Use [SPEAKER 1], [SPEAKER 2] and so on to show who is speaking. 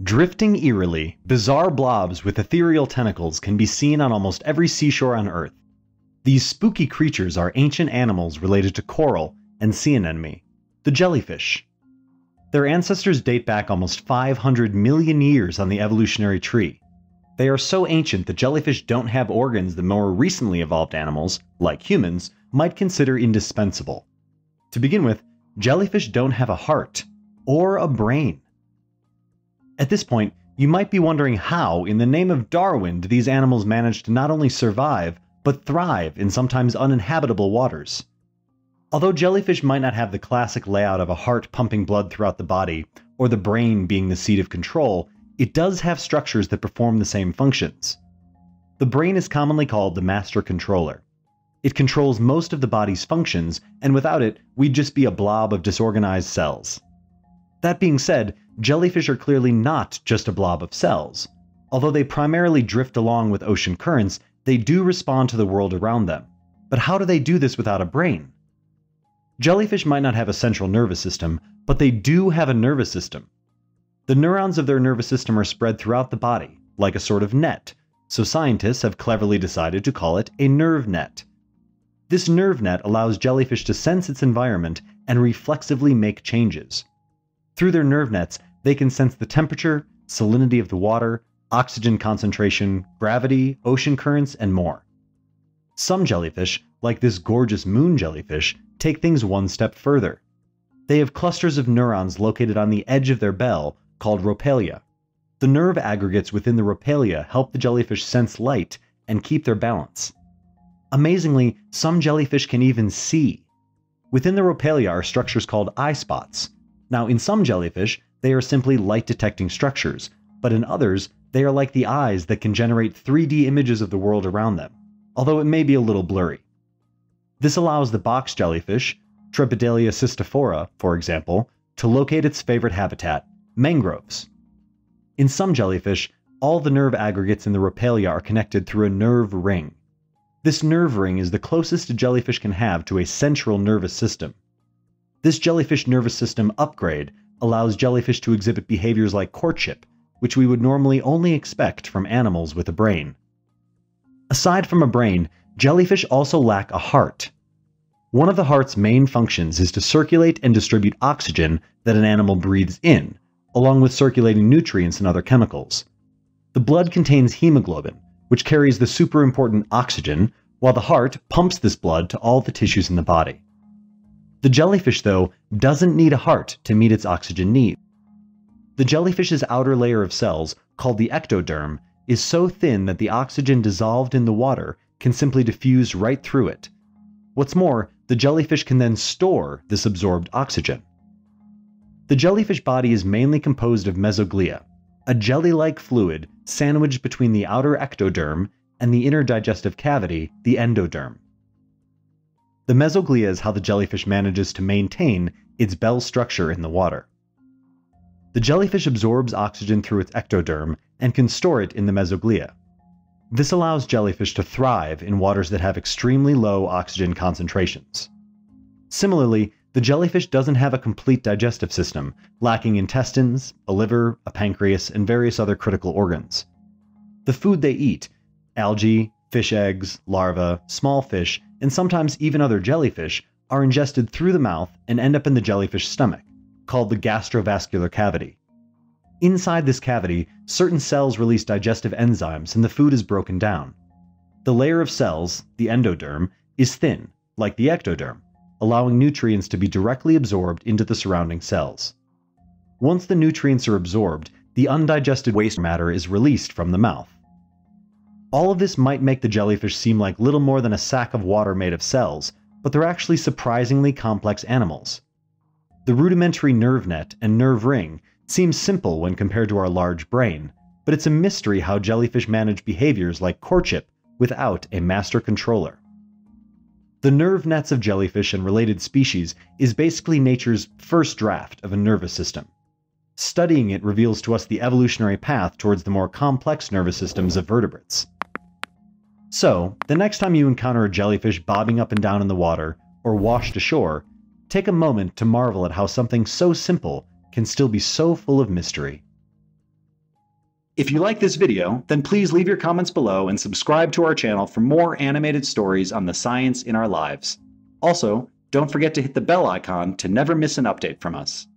[SPEAKER 1] Drifting eerily, bizarre blobs with ethereal tentacles can be seen on almost every seashore on Earth. These spooky creatures are ancient animals related to coral and sea anemone, the jellyfish. Their ancestors date back almost 500 million years on the evolutionary tree. They are so ancient that jellyfish don't have organs that more recently evolved animals, like humans, might consider indispensable. To begin with, jellyfish don't have a heart or a brain. At this point, you might be wondering how, in the name of Darwin, do these animals manage to not only survive, but thrive in sometimes uninhabitable waters. Although jellyfish might not have the classic layout of a heart pumping blood throughout the body, or the brain being the seat of control, it does have structures that perform the same functions. The brain is commonly called the master controller. It controls most of the body's functions, and without it, we'd just be a blob of disorganized cells. That being said, jellyfish are clearly not just a blob of cells. Although they primarily drift along with ocean currents, they do respond to the world around them. But how do they do this without a brain? Jellyfish might not have a central nervous system, but they do have a nervous system. The neurons of their nervous system are spread throughout the body, like a sort of net, so scientists have cleverly decided to call it a nerve net. This nerve net allows jellyfish to sense its environment and reflexively make changes. Through their nerve nets, they can sense the temperature, salinity of the water, oxygen concentration, gravity, ocean currents, and more. Some jellyfish, like this gorgeous moon jellyfish, take things one step further. They have clusters of neurons located on the edge of their bell called rhopalia. The nerve aggregates within the rhopalia help the jellyfish sense light and keep their balance. Amazingly, some jellyfish can even see. Within the rhopalia are structures called eye spots, now, in some jellyfish, they are simply light detecting structures, but in others, they are like the eyes that can generate 3D images of the world around them, although it may be a little blurry. This allows the box jellyfish, Tripedalia cystophora, for example, to locate its favorite habitat, mangroves. In some jellyfish, all the nerve aggregates in the rhopalia are connected through a nerve ring. This nerve ring is the closest a jellyfish can have to a central nervous system. This jellyfish nervous system upgrade allows jellyfish to exhibit behaviors like courtship, which we would normally only expect from animals with a brain. Aside from a brain, jellyfish also lack a heart. One of the heart's main functions is to circulate and distribute oxygen that an animal breathes in, along with circulating nutrients and other chemicals. The blood contains hemoglobin, which carries the super important oxygen, while the heart pumps this blood to all the tissues in the body. The jellyfish, though, doesn't need a heart to meet its oxygen needs. The jellyfish's outer layer of cells, called the ectoderm, is so thin that the oxygen dissolved in the water can simply diffuse right through it. What's more, the jellyfish can then store this absorbed oxygen. The jellyfish body is mainly composed of mesoglea, a jelly like fluid sandwiched between the outer ectoderm and the inner digestive cavity, the endoderm. The mesoglea is how the jellyfish manages to maintain its bell structure in the water. The jellyfish absorbs oxygen through its ectoderm and can store it in the mesoglea. This allows jellyfish to thrive in waters that have extremely low oxygen concentrations. Similarly, the jellyfish doesn't have a complete digestive system, lacking intestines, a liver, a pancreas, and various other critical organs. The food they eat algae, fish eggs, larvae, small fish, and sometimes even other jellyfish, are ingested through the mouth and end up in the jellyfish stomach, called the gastrovascular cavity. Inside this cavity, certain cells release digestive enzymes and the food is broken down. The layer of cells, the endoderm, is thin, like the ectoderm, allowing nutrients to be directly absorbed into the surrounding cells. Once the nutrients are absorbed, the undigested waste matter is released from the mouth. All of this might make the jellyfish seem like little more than a sack of water made of cells, but they're actually surprisingly complex animals. The rudimentary nerve net and nerve ring seem simple when compared to our large brain, but it's a mystery how jellyfish manage behaviors like courtship without a master controller. The nerve nets of jellyfish and related species is basically nature's first draft of a nervous system. Studying it reveals to us the evolutionary path towards the more complex nervous systems of vertebrates. So, the next time you encounter a jellyfish bobbing up and down in the water, or washed ashore, take a moment to marvel at how something so simple can still be so full of mystery.
[SPEAKER 2] If you like this video, then please leave your comments below and subscribe to our channel for more animated stories on the science in our lives. Also, don't forget to hit the bell icon to never miss an update from us.